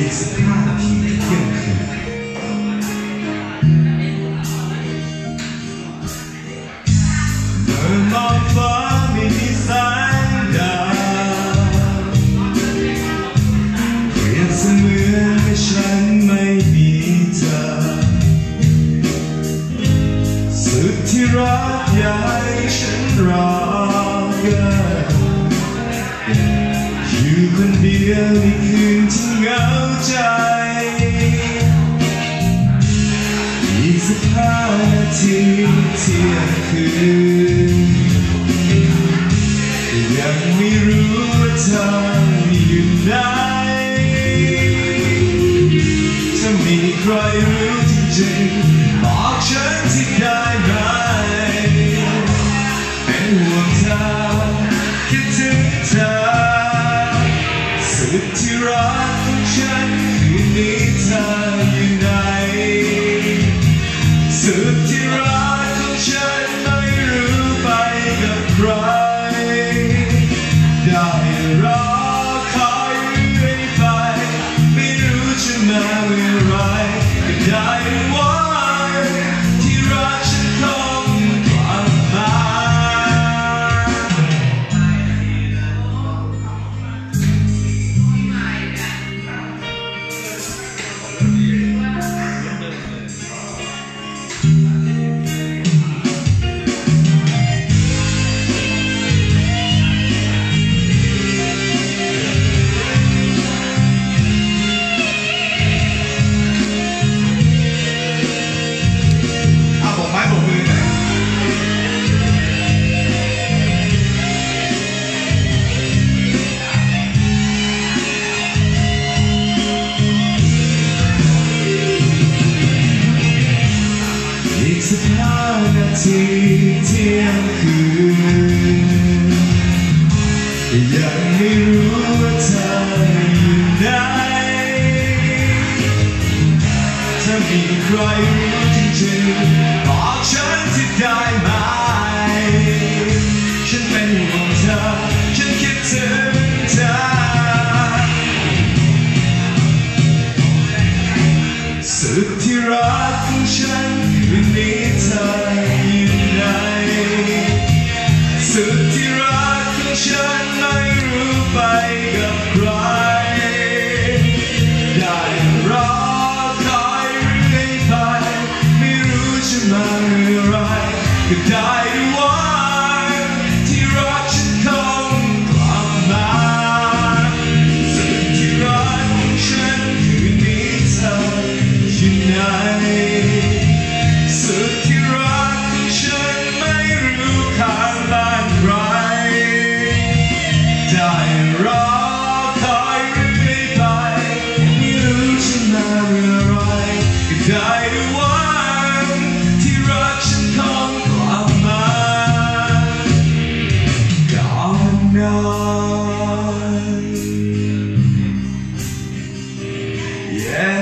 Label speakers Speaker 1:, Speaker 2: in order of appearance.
Speaker 1: อีกสิบห้านาทีเที่ยงคืนเดินมองฟ้าไม่มีแสงดาวเปรียบเสมือนว่าฉันไม่มีเธอสุดที่รักอยากให้ฉันรอเกินอยู่คนเดียวในคืนที่ เหงาใจ อีกสิบห้านาทีเที่ยงคืน ยังไม่รู้ว่าเธออยู่ไหนจะมีใครรู้จริงๆบอกฉันที่ได้ไหมเป็นห่วงเธอคิดถึงเธอสุดที่รัก ฉันคืนนี้เธออยู่ไหนสุดที่รักของฉันไม่รู้ไปกับใครได้รัก อีกสิบห้านาทีเที่ยงคืนยังไม่รู้ว่าเธออยู่ไหนถ้ามีใครรู้จริงๆบอกฉันที่ได้ไหม ฉันเป็นห่วงเธอ ฉันคิดถึงเธอ สุดที่รักของฉัน คืนนี้เธออยู่ไหนสุดที่รักของฉันไม่รู้ไปกับ Yeah.